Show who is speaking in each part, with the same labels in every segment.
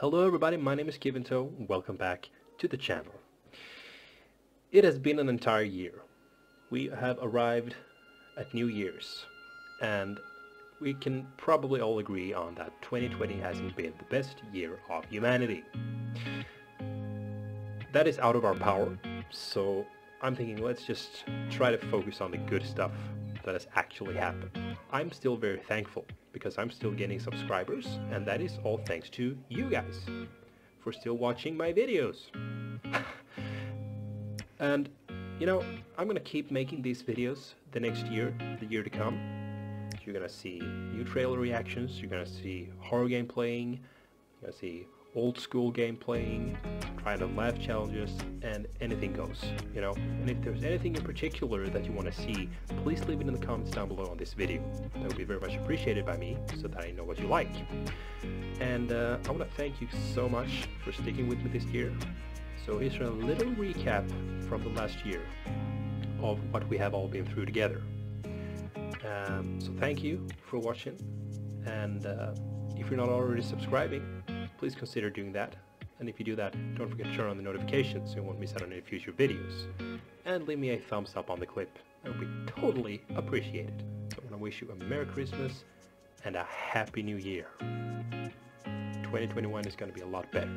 Speaker 1: Hello everybody, my name is GivenToe. Welcome back to the channel. It has been an entire year. We have arrived at New Year's and we can probably all agree on that 2020 hasn't been the best year of humanity. That is out of our power, so I'm thinking let's just try to focus on the good stuff that has actually happened. I'm still very thankful because I'm still getting subscribers and that is all thanks to you guys for still watching my videos. and you know, I'm gonna keep making these videos the next year, the year to come. You're gonna see new trailer reactions, you're gonna see horror game playing, you're gonna see old school game playing, trying to laugh challenges, and anything goes, you know? And if there's anything in particular that you want to see, please leave it in the comments down below on this video. That would be very much appreciated by me, so that I know what you like. And uh, I want to thank you so much for sticking with me this year. So here's a little recap from the last year of what we have all been through together. Um, so thank you for watching, and uh, if you're not already subscribing, please consider doing that. And if you do that, don't forget to turn on the notifications so you won't miss out on any future videos. And leave me a thumbs up on the clip. That would be totally appreciated. So I want to wish you a Merry Christmas and a Happy New Year. 2021 is going to be a lot better.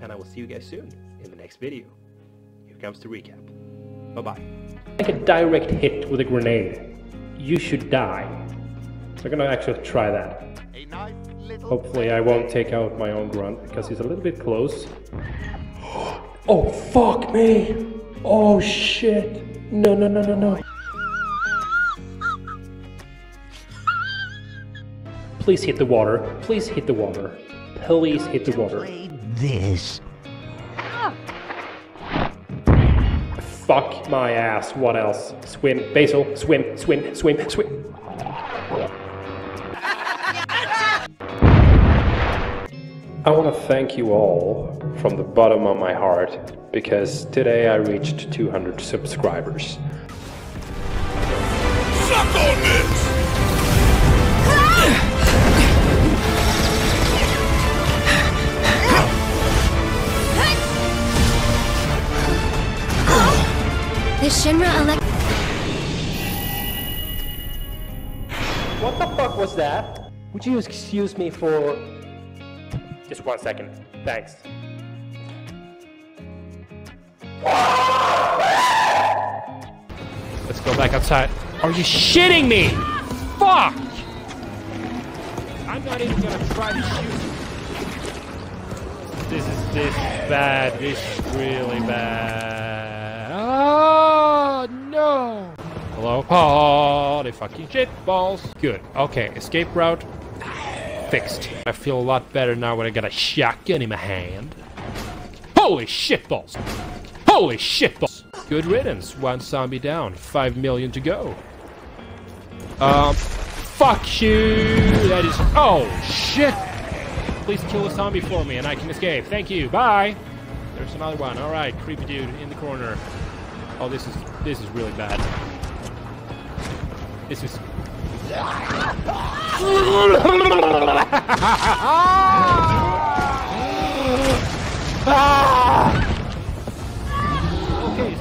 Speaker 1: And I will see you guys soon in the next video. Here comes the recap. Bye-bye.
Speaker 2: Make a direct hit with a grenade. You should die. So I'm gonna actually try that. Hopefully I won't take out my own grunt because he's a little bit close. Oh fuck me! Oh shit! No no no no no. Please hit the water. Please hit the water. Please hit the water.
Speaker 3: This.
Speaker 2: Fuck my ass. What else? Swim, Basil. Swim, swim, swim, swim. I want to thank you all from the bottom of my heart because today I reached 200 subscribers.
Speaker 4: Suck on this!
Speaker 5: The Shinra elect.
Speaker 2: What the fuck was that? Would you excuse me for just one second? Thanks. Let's go back outside. Are you shitting me? Fuck! I'm not even gonna try to shoot. This is this is bad. This is really bad. Oh no! Hello? Holy fucking shit balls. Good. Okay, escape route fixed. I feel a lot better now when I got a shotgun in my hand. Holy shit balls! Holy shit balls! Good riddance. One zombie down. Five million to go. Um, fuck you! That is. Oh shit! Please kill a zombie for me and I can escape. Thank you. Bye. There's another one. All right, creepy dude in the corner. Oh, this is this is really bad. This is. Okay,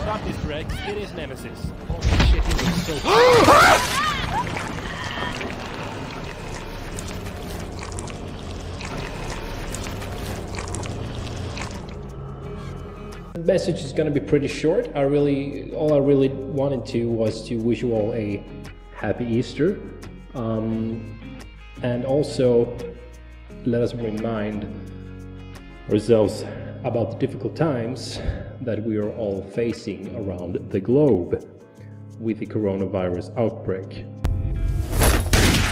Speaker 2: stop this Rex. It is Nemesis. Holy shit, it is so. The message is gonna be pretty short. I really, all I really wanted to was to wish you all a happy Easter, um, and also let us remind ourselves about the difficult times that we are all facing around the globe with the coronavirus outbreak.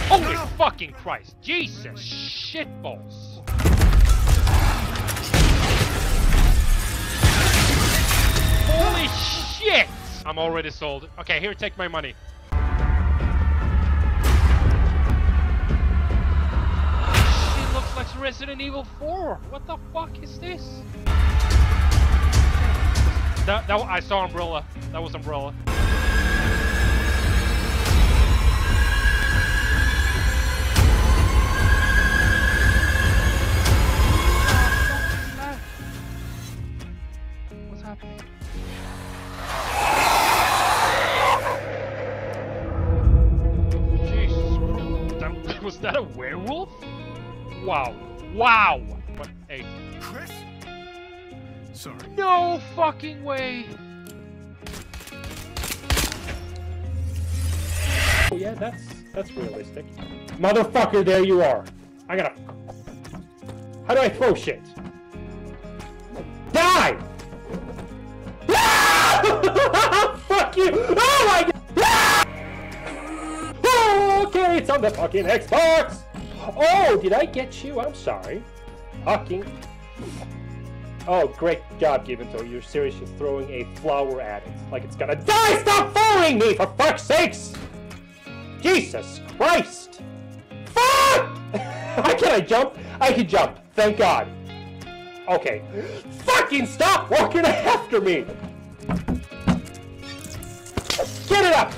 Speaker 2: Holy fucking Christ! Jesus shitballs! Holy shit! I'm already sold. Okay, here, take my money. Resident Evil 4. What the fuck is this? That, that I saw Umbrella. That was Umbrella. was that a werewolf?
Speaker 6: Wow. Wow. What? Eight.
Speaker 7: Chris? Sorry.
Speaker 6: No fucking way.
Speaker 2: Oh yeah, that's that's realistic. Motherfucker, there you are. I gotta. How do I throw shit? Die! Fuck you! Oh my god! Okay, it's on the fucking Xbox! Oh, oh, did I get you? I'm sorry. Fucking. Oh, great job, GivenToe. You're seriously throwing a flower at it. Like it's gonna die! Stop following me, for fuck's sakes! Jesus Christ! Fuck! How can I jump? I can jump. Thank God. Okay. Fucking stop walking after me! Get it up!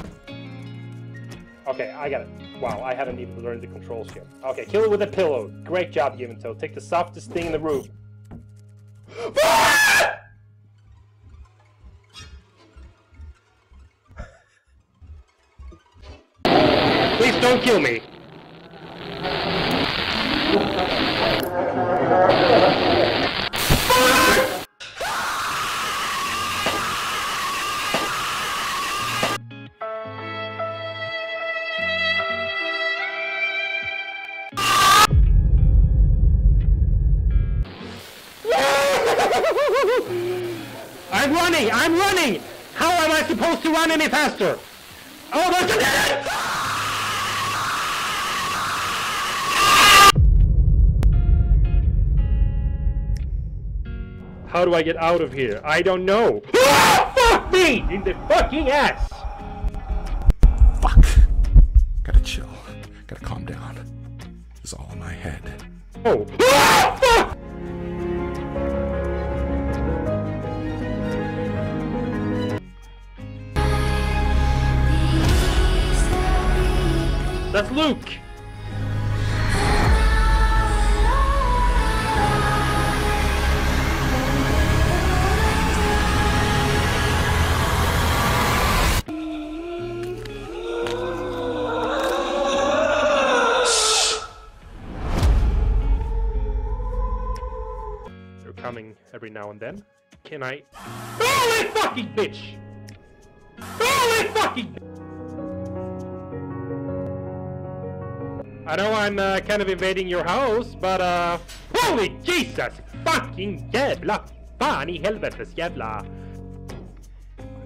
Speaker 2: Okay, I got it. Wow, I haven't even learned the controls yet. Okay, kill it with a pillow. Great job, GivenToe. Take the softest thing in the room. Please don't kill me. Running! I'm running! How am I supposed to run any faster? Oh, there's a How do I get out of here? I don't know. Ah, fuck me! In the fucking ass!
Speaker 7: Fuck. Gotta chill. Gotta calm down. It's all in my head.
Speaker 2: Oh. Ah, That's Luke! They're coming every now and then. Can I? Holy fucking bitch! Holy fucking! I know I'm uh, kind of invading your house, but uh... Holy Jesus! Fucking jävla fan i helvetes jävla...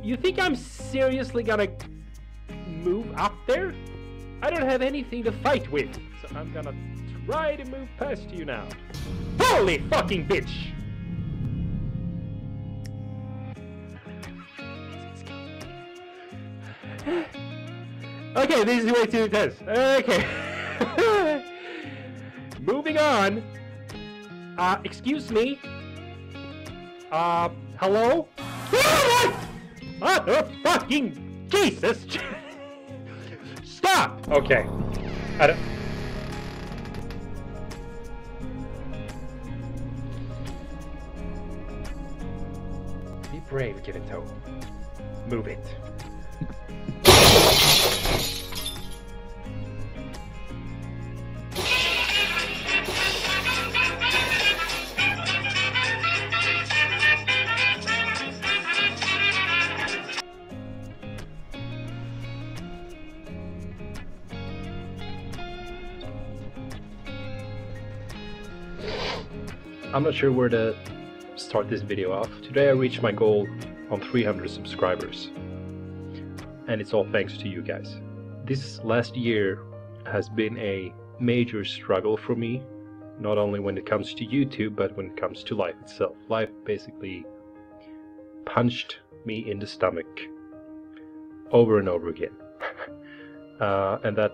Speaker 2: You think I'm seriously gonna move up there? I don't have anything to fight with, so I'm gonna try to move past you now. Holy fucking bitch! Okay, this is way too intense. Okay. On. Uh, excuse me. Uh, hello? Mother fucking Jesus! Stop! Okay. I don't... Be brave, GivenToe. Move it. I'm not sure where to start this video off. Today I reached my goal on 300 subscribers. And it's all thanks to you guys. This last year has been a major struggle for me, not only when it comes to YouTube, but when it comes to life itself. Life basically punched me in the stomach over and over again. uh, and that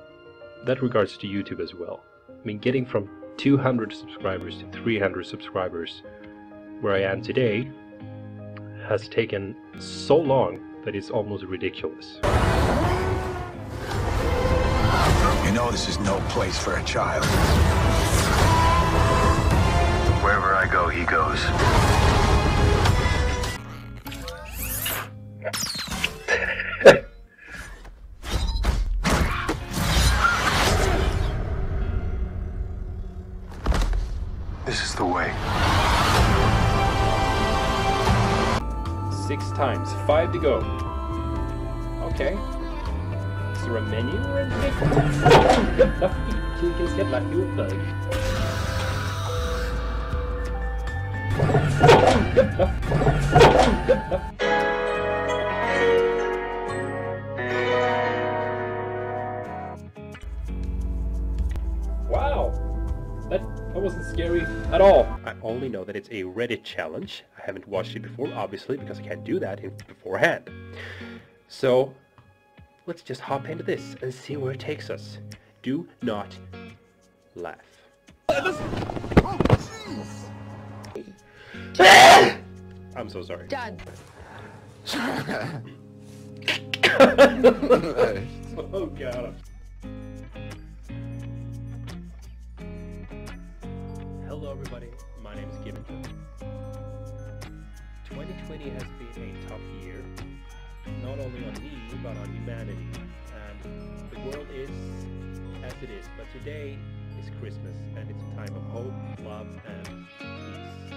Speaker 2: that regards to YouTube as well. I mean, getting from 200 subscribers to 300 subscribers, where I am today, has taken so long that it's almost ridiculous.
Speaker 8: You know this is no place for a child. Wherever I go, he goes.
Speaker 2: Times, five to go. Okay. Is there a menu or anything? Kikens jävla hopbög. Wow! That, that wasn't scary at all. I only know that it's a Reddit challenge. I haven't watched it before, obviously, because I can't do that in, beforehand. So, let's just hop into this and see where it takes us. Do not laugh. I'm so sorry.
Speaker 5: Dad.
Speaker 2: Oh god. Hello everybody, my name is Gibbon. 2020 has been a tough year, not only on me, but on humanity. And the world is as it is, but today is Christmas and it's a time of hope, love, and